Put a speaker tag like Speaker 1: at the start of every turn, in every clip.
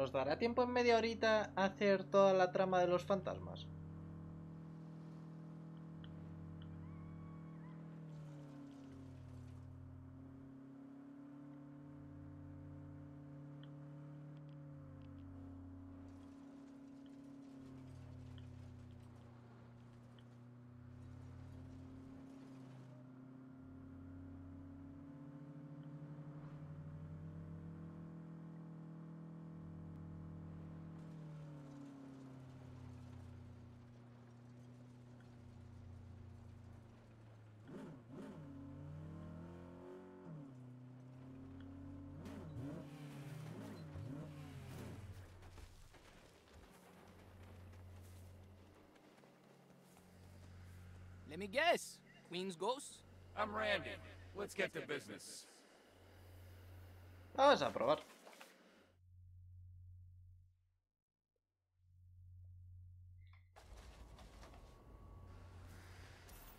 Speaker 1: ¿Nos dará tiempo en media horita a hacer toda la trama de los fantasmas?
Speaker 2: Let me guess. Queen's Ghost?
Speaker 3: I'm Randy. Let's get to business.
Speaker 1: Ah, vamos a probar.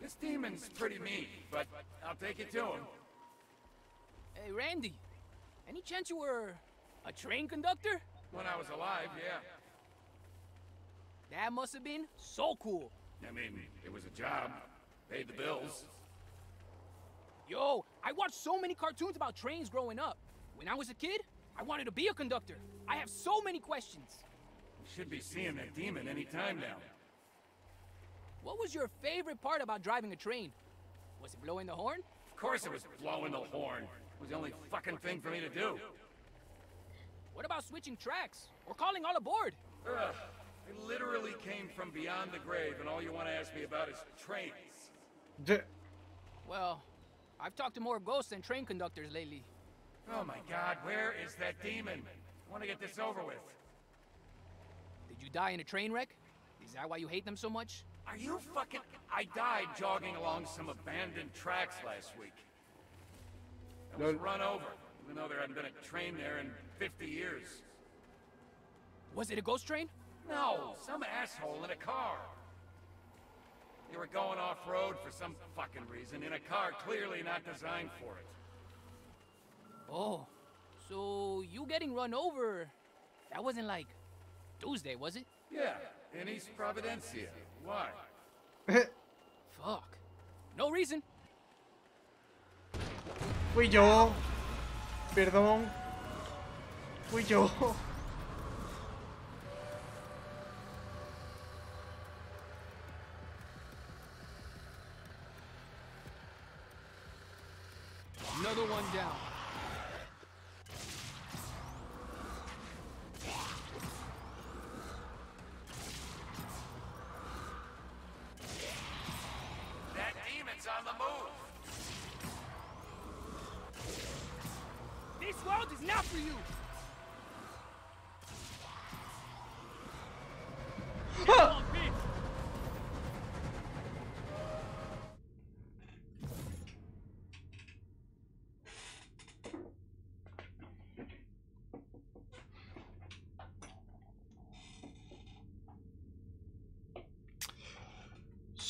Speaker 3: This demon's pretty mean, but I'll take it to him.
Speaker 2: Hey, Randy. Any chance you were a train conductor?
Speaker 3: When I was alive, yeah.
Speaker 2: That must have been so cool.
Speaker 3: I mean, it was a job. Paid the bills.
Speaker 2: Yo, I watched so many cartoons about trains growing up. When I was a kid, I wanted to be a conductor. I have so many questions.
Speaker 3: We should be seeing that demon any time now.
Speaker 2: What was your favorite part about driving a train? Was it blowing the horn?
Speaker 3: Of course it was blowing the horn. It was the only fucking thing for me to do.
Speaker 2: What about switching tracks? Or calling all aboard?
Speaker 3: Ugh. I literally came from beyond the grave, and all you want to ask me about is trains.
Speaker 1: D-
Speaker 2: Well, I've talked to more ghosts than train conductors lately.
Speaker 3: Oh my god, where is that demon? I want to get this over with.
Speaker 2: Did you die in a train wreck? Is that why you hate them so much?
Speaker 3: Are you fucking... I died jogging along some abandoned tracks last week. I was
Speaker 1: No.
Speaker 3: run over, even though there hadn't been a train there in 50 years.
Speaker 2: Was it a ghost train?
Speaker 3: No, some asshole in a car. They were going off-road for some fucking reason in a car clearly not designed for it.
Speaker 2: Oh, so you getting run over, that wasn't like Tuesday, was it?
Speaker 3: Yeah, in East Providencia. Why?
Speaker 2: Fuck. No reason.
Speaker 1: Fui yo. Perdón. Fui yo.
Speaker 2: Another one down.
Speaker 3: That demon's on the move.
Speaker 2: This world is not for you.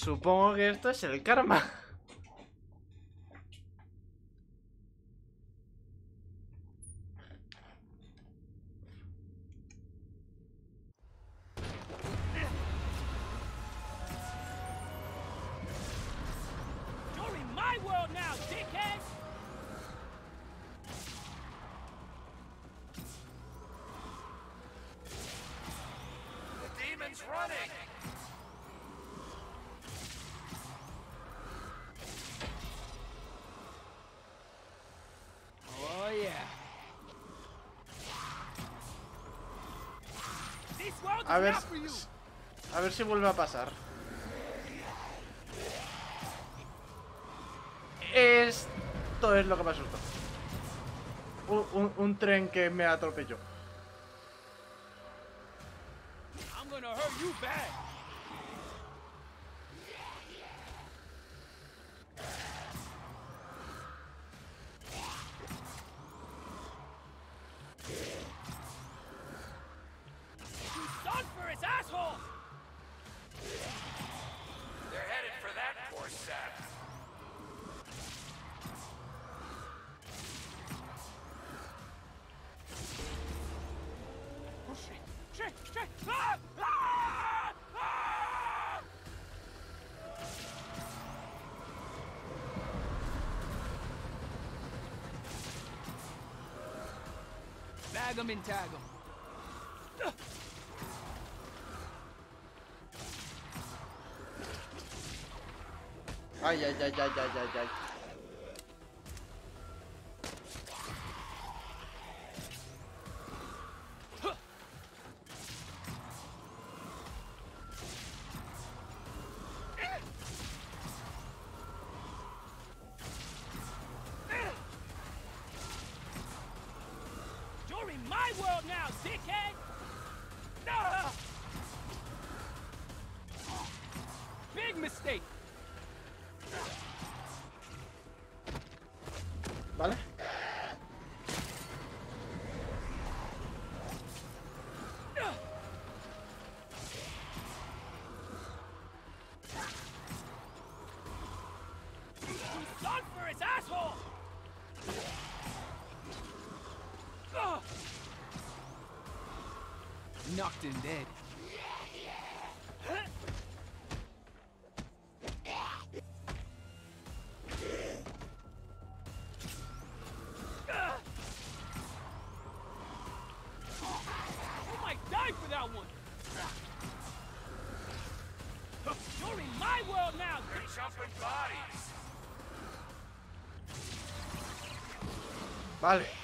Speaker 1: Supongo que esto es el karma.
Speaker 2: You're
Speaker 1: A ver, a ver si vuelve a pasar. Esto es lo que me asustó. Un, un- un tren que me atropelló.
Speaker 3: straight.
Speaker 2: Bag him and tag him.
Speaker 1: Ay, ay, ay, ay, ay, ay, ay.
Speaker 2: Knocked him dead. You might die for that one! You're in my world now,
Speaker 3: They're jumping bodies.
Speaker 1: Vale.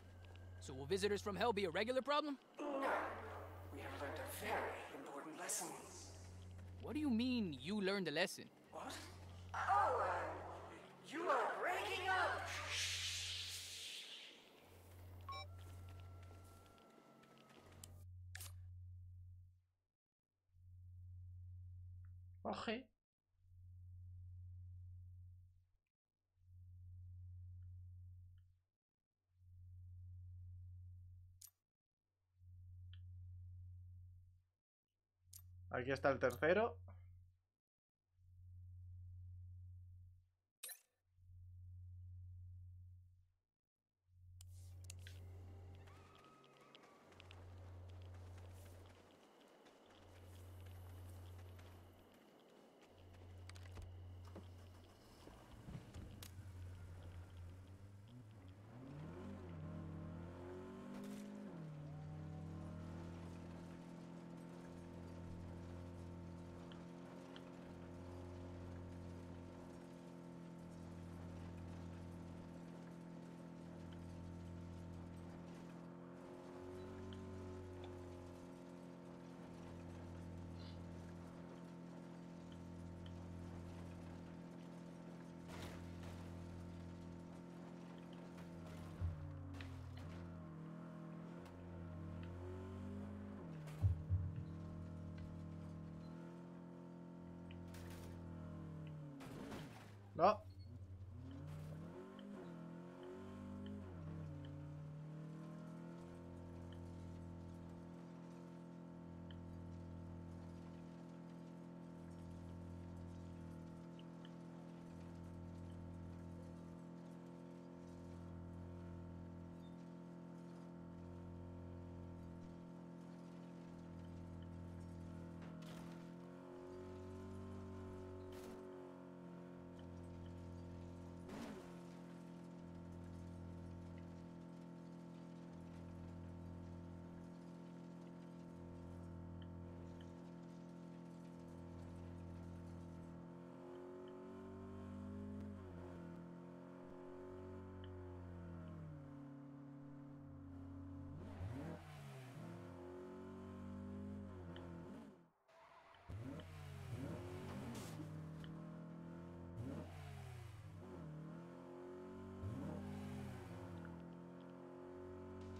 Speaker 2: So will visitors from hell be a regular problem?
Speaker 4: No, we have learned a very important lesson.
Speaker 2: What do you mean you learned a lesson?
Speaker 4: What? Oh, uh, you are breaking up.
Speaker 1: Oje. Aquí está el tercero.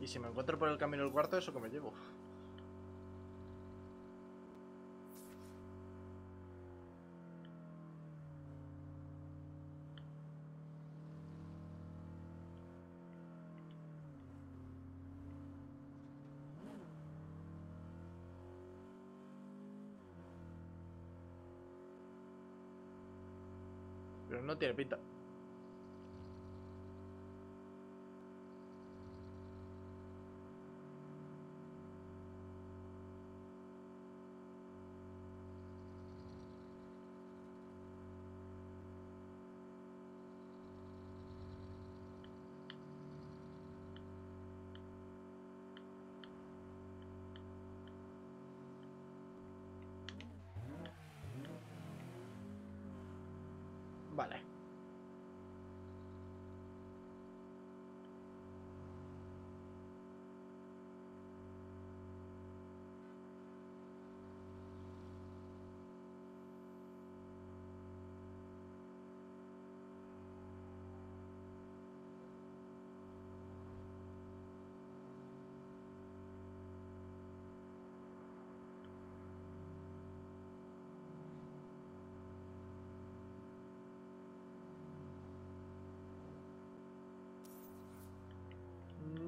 Speaker 1: Y si me encuentro por el camino el cuarto, eso que me llevo. Pero no tiene pinta. Vale.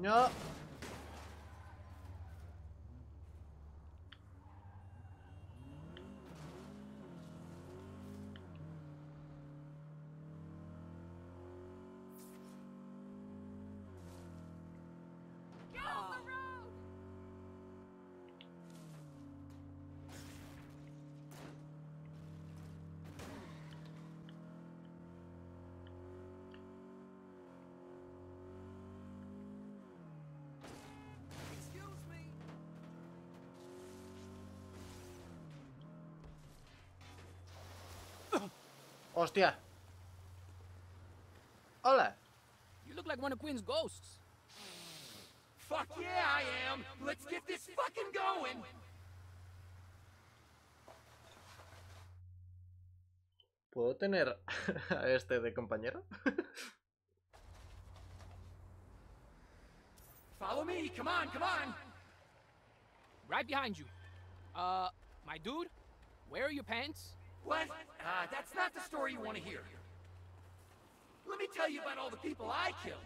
Speaker 1: No. Hostia. Hola.
Speaker 2: You look like one of Quinn's ghosts.
Speaker 3: Fuck yeah, I am! Let's get this fucking going!
Speaker 1: ¿Puedo tener a este de compañero?
Speaker 3: Follow me, come on, come on!
Speaker 2: Right behind you. Uh, my dude, where are your pants?
Speaker 3: What? Uh, that's not the story you want to hear. Let me tell you about all the people I killed.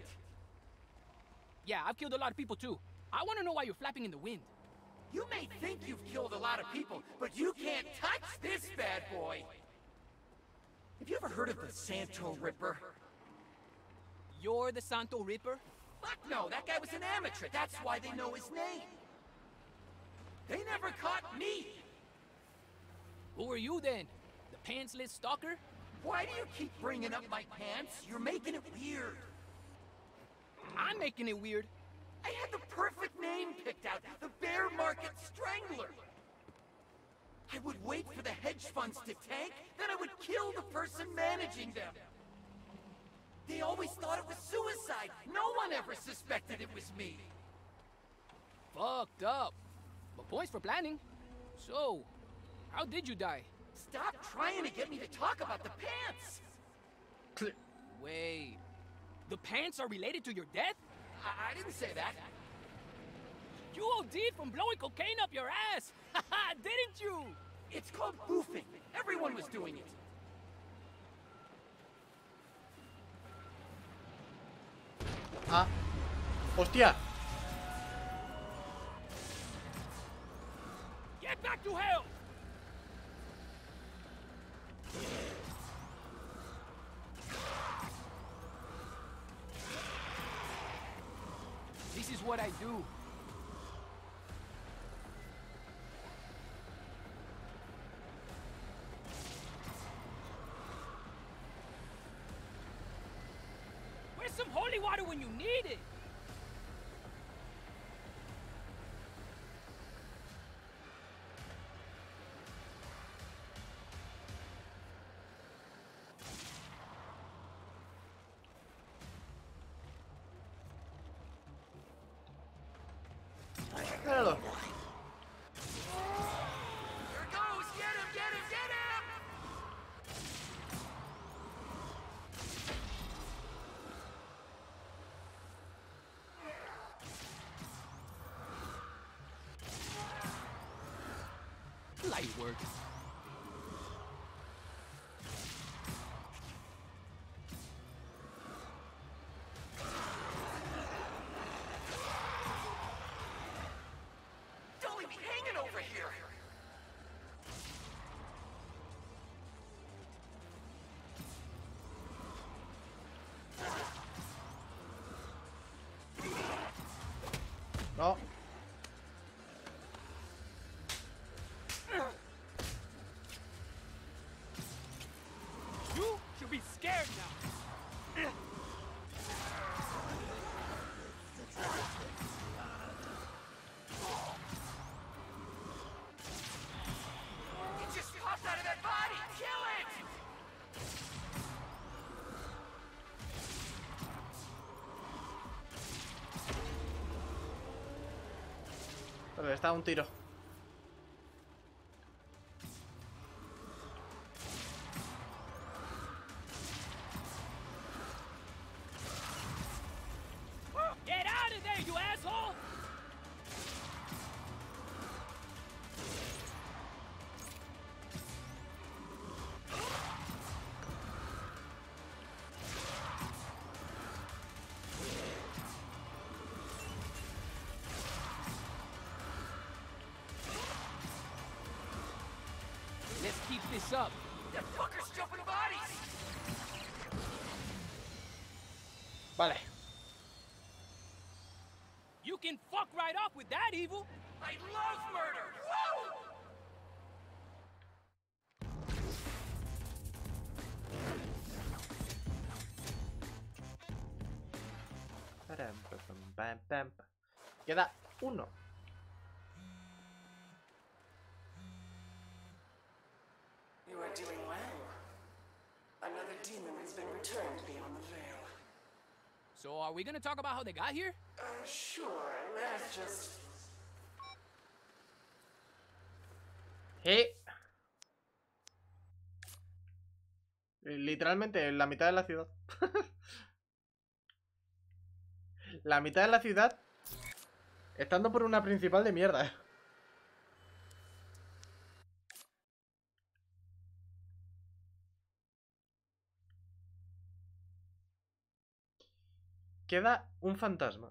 Speaker 2: Yeah, I've killed a lot of people too. I want to know why you're flapping in the wind.
Speaker 3: You may think you've killed a lot of people, but you can't touch this bad boy! Have you ever heard of the Santo Ripper?
Speaker 2: You're the Santo Ripper?
Speaker 3: Fuck no, that guy was an amateur. That's why they know his name. They never caught me.
Speaker 2: Who are you then? Pantsless stalker?
Speaker 3: Why do you keep bringing up my pants? You're making it weird.
Speaker 2: I'm making it weird.
Speaker 3: I had the perfect name picked out, the Bear Market Strangler. I would wait for the hedge funds to tank, then I would kill the person managing them. They always thought it was suicide. No one ever suspected it was me.
Speaker 2: Fucked up. But points for planning. So, how did you die?
Speaker 3: Stop trying to get me to talk about the pants.
Speaker 2: Wait. The pants are related to your death?
Speaker 3: I, I didn't say that.
Speaker 2: You OD'd from blowing cocaine up your ass! Haha, didn't you?
Speaker 3: It's called boofing. Everyone was doing it.
Speaker 1: Ah. Hostia.
Speaker 2: Get back to hell! What I do. Where's some holy water when you need it? Light You should be scared now.
Speaker 3: It just popped out of that body! Kill it!
Speaker 1: Pero está un tiro.
Speaker 2: Keep this up.
Speaker 3: That fucker's jumping bodies!
Speaker 1: Vale.
Speaker 2: You can fuck right off with that evil.
Speaker 3: I love murder! Woo!
Speaker 1: Param, pam, pam, pam, pam. Queda uno.
Speaker 4: Doing well. Another demon has been returned beyond the veil.
Speaker 2: So are we gonna talk about how they got here?
Speaker 4: Uh, sure, let us just...
Speaker 1: Eh. Literalmente en la mitad de la ciudad. la mitad de la ciudad. Estando por una principal de mierda. Queda un fantasma.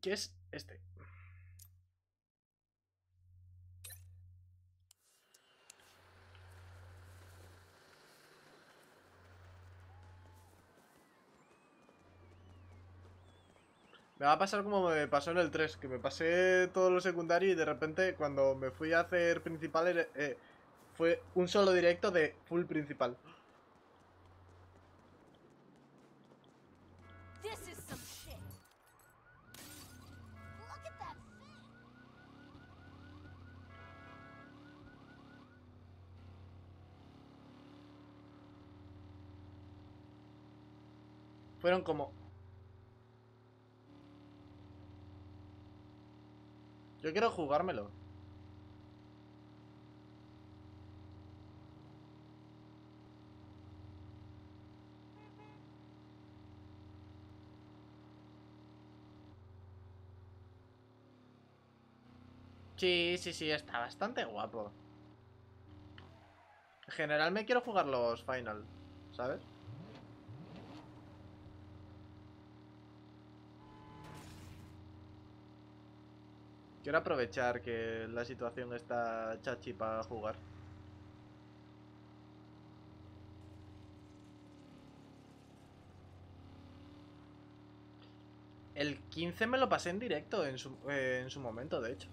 Speaker 1: Que es este. Me va a pasar como me pasó en el 3, que me pasé todo lo secundario y de repente cuando me fui a hacer principal eh, fue un solo directo de full principal. Fueron como... Yo quiero jugármelo. Sí, sí, sí, está bastante guapo. En general me quiero jugar los final, ¿sabes? Quiero aprovechar que la situación está chachi para jugar. El 15 me lo pasé en directo en su, eh, en su momento, de hecho.